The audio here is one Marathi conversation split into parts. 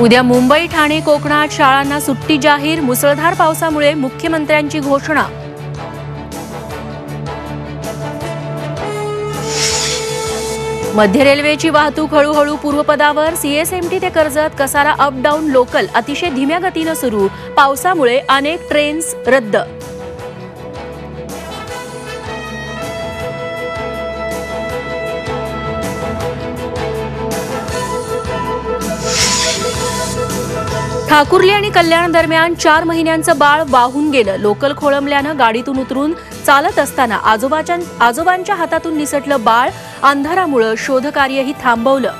उद्या मुंबई ठाणे कोकणात शाळांना सुट्टी जाहीर मुसळधार पावसामुळे मुख्यमंत्र्यांची घोषणा. मध्य रेल्वेची वाहतूक हळूहळू पूर्वपदावर सीएसएमटी ते Karjat Kasara up down local अतिशय धीम्या गतीनं सुरू. पावसामुळे अनेक ट्रेन्स रद्द. ठाकुर्ली आणि कल्याण दरम्यान चार महिन्यांचं बाळ वाहून गेलं. लोकल खोळंबल्यानं गाडीतून उतरून चालत असताना आजोबाच्या आजोबांच्या हातातून निसटलं बाळ अंधारामुळं शोधकार्यही थांबवलं.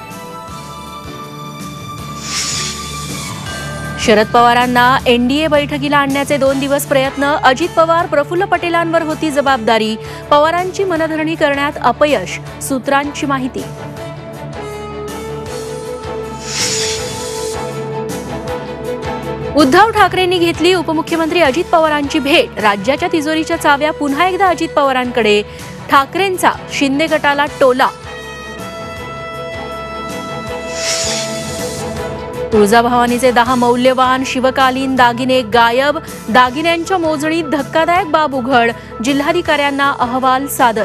शरद पवारांना एनडीए बैठकीला आणण्याचे दोन दिवस प्रयत्न अजित पवार प्रफुल्ल पटेलांवर होती जबाबदारी पवारांची मनधरणी करण्यात अपयश सूत्रांची माहिती. उद्धव ठाकरेंनी घेतली उपमुख्यमंत्री अजित पवारांची भेट. राज्याच्या तिजोरीच्या चाव्या पुन्हा एकदा अजित पवारांकडे. ठाकरेंचा शिंदे गटाला टोला. तुळजाभवानीचे दहा मौल्यवान शिवकालीन दागिने गायब. दागिन्यांच्या मोजणीत धक्कादायक बाब उघड. जिल्हाधिकाऱ्यांना अहवाल सादर.